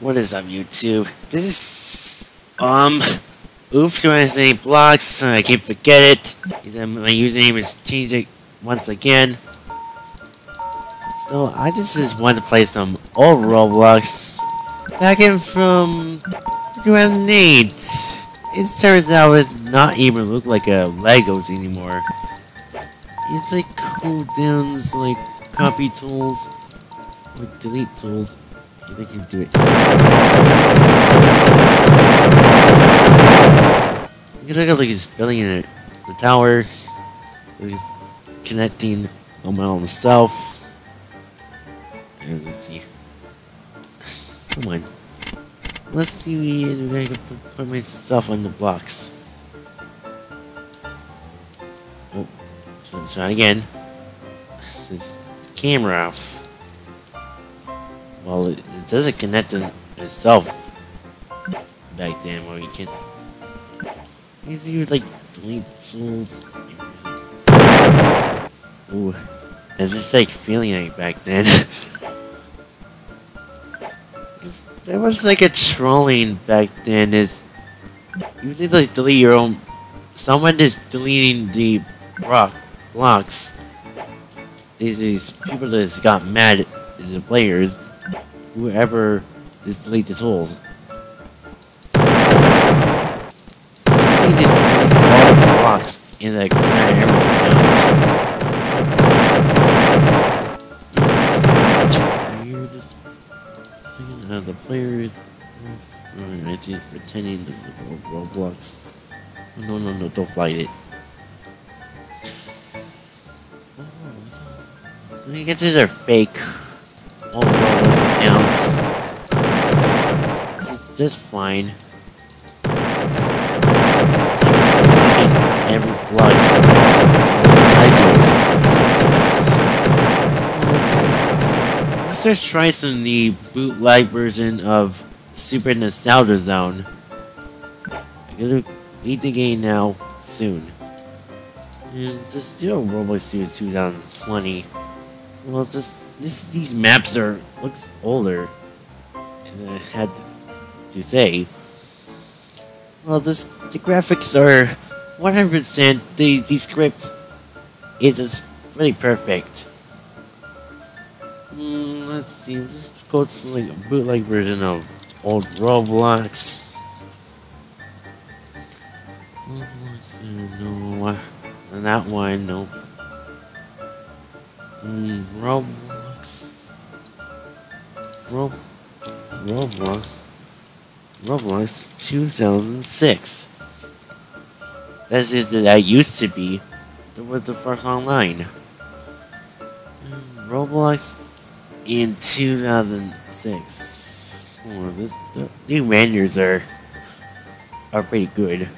What is up, YouTube? This is, um, oops, when I say blocks, I can't forget it. My username is changed once again. So, I just, just want to play some old Roblox back in from 2008. It turns out it's not even look like a Legos anymore. It's like cooldowns, like copy tools, like delete tools. You think you do it? You look like he's building it, the tower. He's connecting on my own self. let's see. Come on. Let's see if I can put myself on the blocks. Oh, try, try again. This is camera off. Well, it, it doesn't connect to itself back then where you can you like delete tools. Ooh, is this like feeling like back then? there was like a trolling back then. Is you did like delete your own. Someone is deleting the block blocks. These these people that just got mad at the players whoever is delete the tools. So just delete the in the everything just thinking how the players Alright, just pretending to Roblox. No no no don't fight it. So you get to their fake oh, Roblox accounts. It's just fine. Every life. Let's just try some the bootleg version of Super Nostalgia Zone. I'm gonna beat the game now soon. And just do a Roblox Studio 2020. Well, just this these maps are looks older. And I had to say, well, this the graphics are 100%. The the script is just really perfect. Mm, let's see. Let's go to like a bootleg version of old Roblox. No, that one, no. Mm, Roblox. Rob Roblox. Roblox 2006. That's just that used to be. That was the first online. Roblox in 2006. Oh, this, the new renders are are pretty good.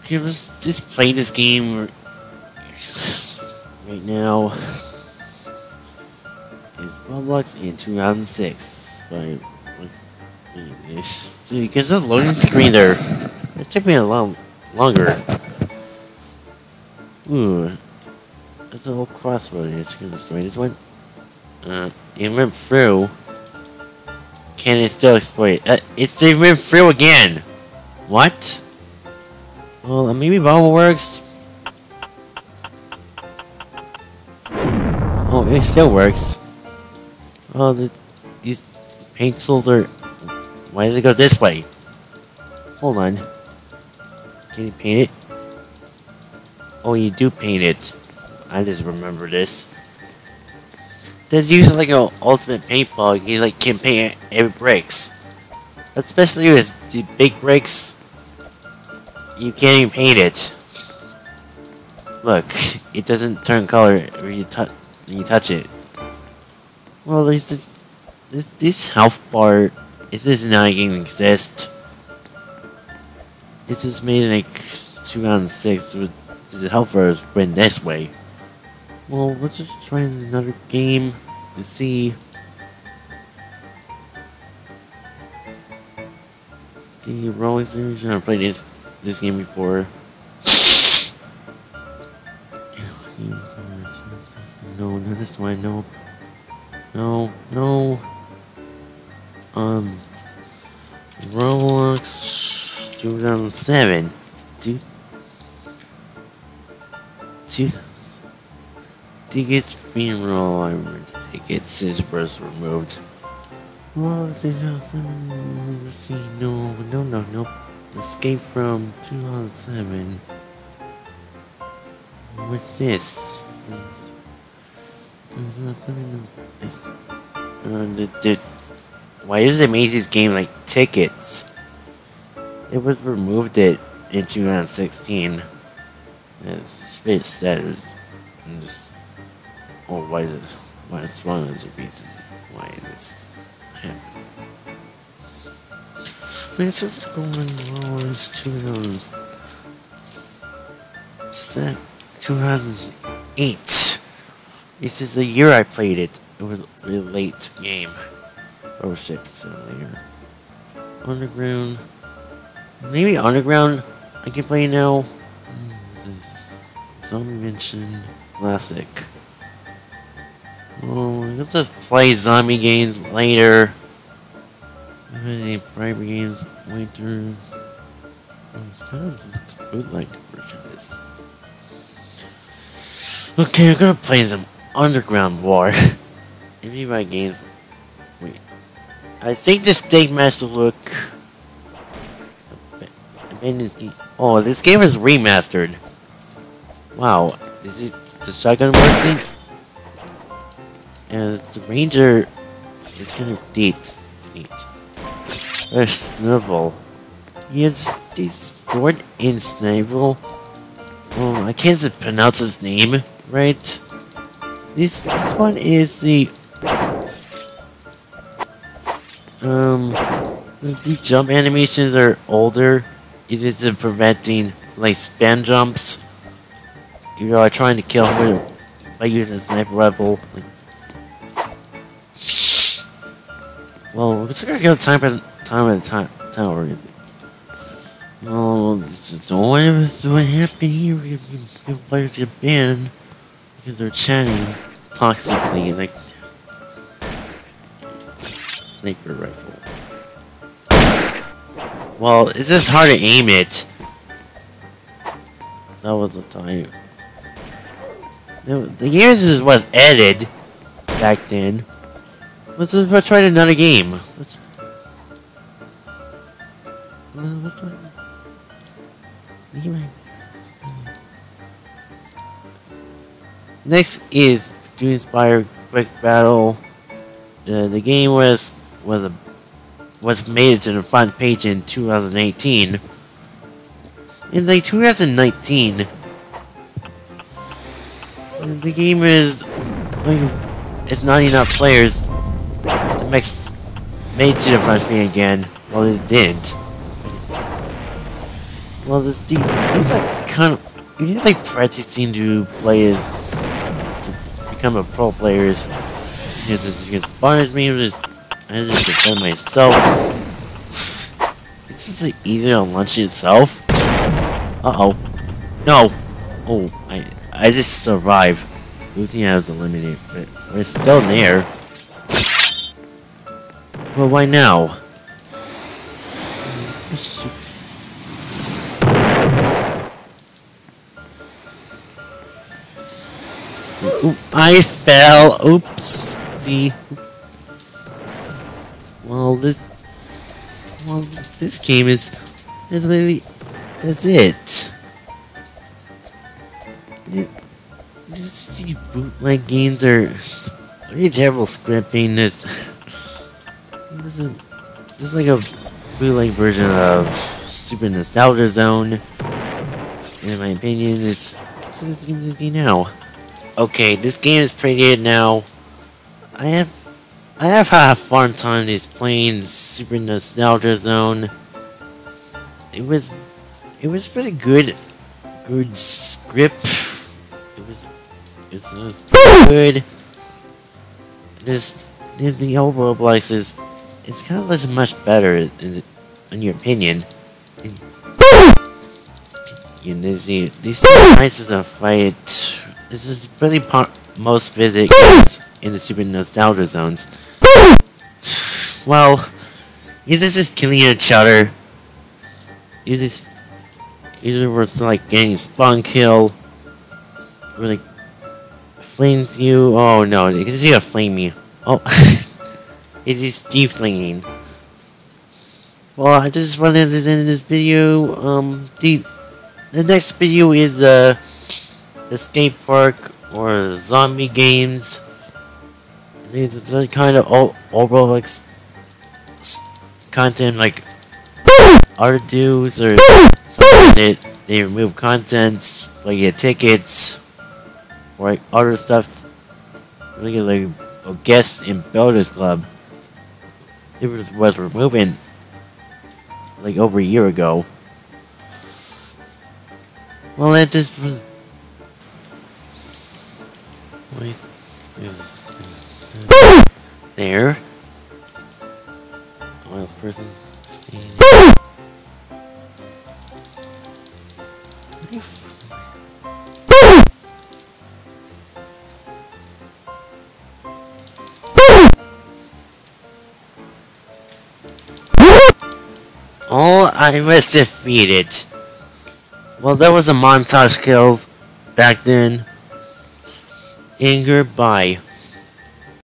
Okay, let's just play this game right now is Roblox in 2006 by this because the loading screen there it took me a long longer. Ooh that's a whole crossroad it's gonna destroy this one. Uh it went through. Can it still exploit uh, it's it went through again. What? Well maybe bubble works. Oh, it still works. Oh, the, these pencils are... Why did it go this way? Hold on. Can you paint it? Oh, you do paint it. I just remember this. This uses like an ultimate paintball. You like can paint every bricks. Especially with the big bricks. You can't even paint it. Look, it doesn't turn color when you when you touch it. Well, this this this, this health bar is this not even exist. This is made in like 2006. This health bar has been this way. Well, let's just try another game to see. The Rolling Stones. I've played this this game before. No, not this one. No. No. No. Um, Roblox 2007. Two, two, tickets funeral. I remember tickets. His was removed. Well, let's see. No, no, no, no. Escape from 2007. What's this? Uh, why does it make this game like tickets? It was removed it in 2016. It's a bit sad. Just, or why the why it's one of the reasons why this happened. It's just going on. It's 2007, 2008. This is the year I played it. It was a late game. Oh shit, simulator. Underground. Maybe Underground I can play now. Hmm, this Zombie Mission Classic. Oh, let's just play zombie games later. Any private games later. Oh, it's kind of just bootleg version of this. Okay, I'm gonna play some Underground War. Of my games. Wait. I think this Steak Master look. Oh, this game is remastered. Wow. This is the shotgun working? And the ranger is kind of deep. Neat. There's Snivel. Yes, destroyed in Snivel. Oh, I can't pronounce his name right. This this one is the um the jump animations are older. It is preventing like spam jumps. You are trying to kill him with, by using a sniper rifle. Like, well, it's gonna go time at time at time tower. Oh, don't to what happened here. Players get banned because they're chatting toxically like sniper rifle. Well, it's just hard to aim it. That was the time. The years was edited back then. Let's just try another game. Let's. Next is inspire quick battle. Uh, the game was was a, was made to the front page in 2018. In like 2019, the game is like it's not enough players to make made to the front page again. Well, it didn't. Well, this these like kind of you need like practicing to play as become a pro player is because this gets bothers me just I just defend myself. It's just easier to launch itself. Uh oh. No. Oh, I I just survived. Looting I was eliminated, but we're still there. Well, why now? Oop, I fell. Oops. See. Well, this. Well, this game is. Literally. That's it. These bootleg games are. Pretty terrible scripting. This. This is. Is like a bootleg version of Super Nostalgia Zone. In my opinion, it's. It's this game now. Okay, this game is pretty good now. I have I have had a fun time just playing Super Nostalgia Zone. It was it was pretty good good script. It was it was good. This the old Roblox is it's kind of much better in, in your opinion. You know, these these prices of fight this is really most visit in the Super Nostalgia Zones. Well, Either just killing each other. Either just, either was like getting spawn kill. Or like flames you. Oh no, it just gonna flame you. Oh, it is deflating. Well, I just wanted to end this video. Um, the the next video is uh the skate park or zombie games. These are kind of all overall like content like art dues or something that they remove contents, like get tickets, or like other stuff. Like, like a guest in Builders Club. It was, was removing like over a year ago. Well, at this there. Wild person standing. Oh, I was defeated. Well, there was a montage kills back then. And goodbye.